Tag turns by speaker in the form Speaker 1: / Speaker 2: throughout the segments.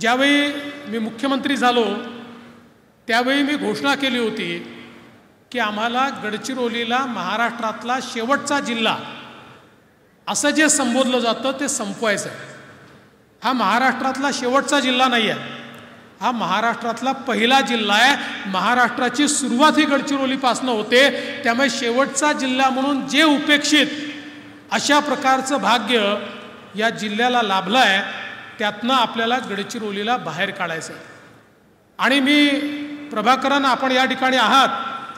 Speaker 1: ज्यावेळी मी मुख्यमंत्री झालो त्यावेळी मी घोषणा केली होती की आम्हाला गडचिरोलीला महाराष्ट्रातला शेवटचा जिल्हा असं जे संबोधलं जातं ते संपवायचं आहे हा महाराष्ट्रातला शेवटचा जिल्हा नाही आहे हा महाराष्ट्रातला पहिला जिल्हा आहे. महाराष्ट्राची सुरुवात ही गडचिरोलीपासनं होते. त्यामुळे शेवटचा जिल्हा म्हणून जे उपेक्षित अशा प्रकारचं भाग्य या जिल्ह्याला लाभलं आहे त्यातनं आपल्याला गडचिरोलीला बाहेर काढायचं आहे आणि मी प्रभाकरन आपण या ठिकाणी आहात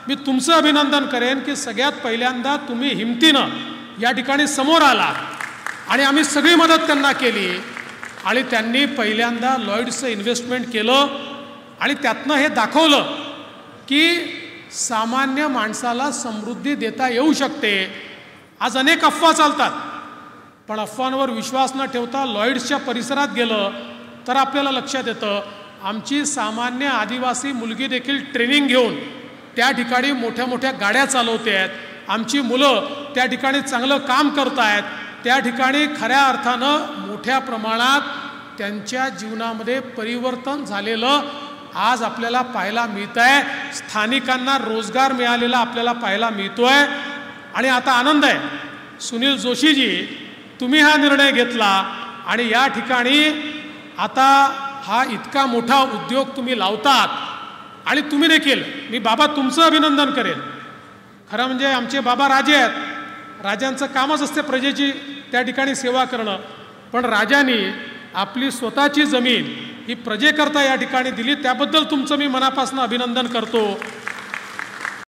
Speaker 1: मी तुमचं अभिनंदन करेन की सगळ्यात पहिल्यांदा तुम्ही हिमतीनं या ठिकाणी समोर आला. आणि आम्ही सगळी मदत त्यांना केली. आणि त्यांनी पहिल्यांदा लॉईड्सचं इन्व्हेस्टमेंट केलं. आणि त्यातनं हे दाखवलं की सामान्य माणसाला समृद्धी देता येऊ शकते. आज अनेक अफवा चालतात. पण अफवांवर विश्वास न ठेवता लॉईड्सच्या परिसरात गेलं तर आपल्याला लक्षात येतं आमची सामान्य आदिवासी मुलगी देखील ट्रेनिंग घेऊन त्या ठिकाणी मोठ्या मोठ्या गाड्या चालवते आहेत. आमची मुलं त्या ठिकाणी चांगलं काम करत आहेत. त्या ठिकाणी खऱ्या अर्थानं मोठ्या प्रमाणात त्यांच्या जीवनामध्ये परिवर्तन झालेलं आज आपल्याला पाहायला मिळत आहे स्थानिकांना रोजगार मिळालेला आपल्याला पाहायला मिळतो आहे आणि आता आनंद आहे. सुनील जोशीजी तुम्ही हा निर्णय घेतला आणि या ठिकाणी आता हा इतका मोठा उद्योग तुम्ही लावतात आणि तुम्ही देखील मी बाबा तुमचं अभिनंदन करेन. खरं म्हणजे आमचे बाबा राजे आहेत. राजांचं कामच असते प्रजेची त्या ठिकाणी सेवा करणं. पण राजांनी आपली स्वतःची जमीन ही प्रजेकरता या ठिकाणी दिली त्याबद्दल तुमचं मी मनापासून अभिनंदन करतो.